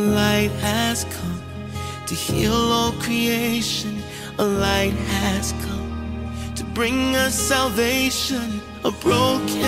light has come to heal all creation. A light has come to bring us salvation. A broken.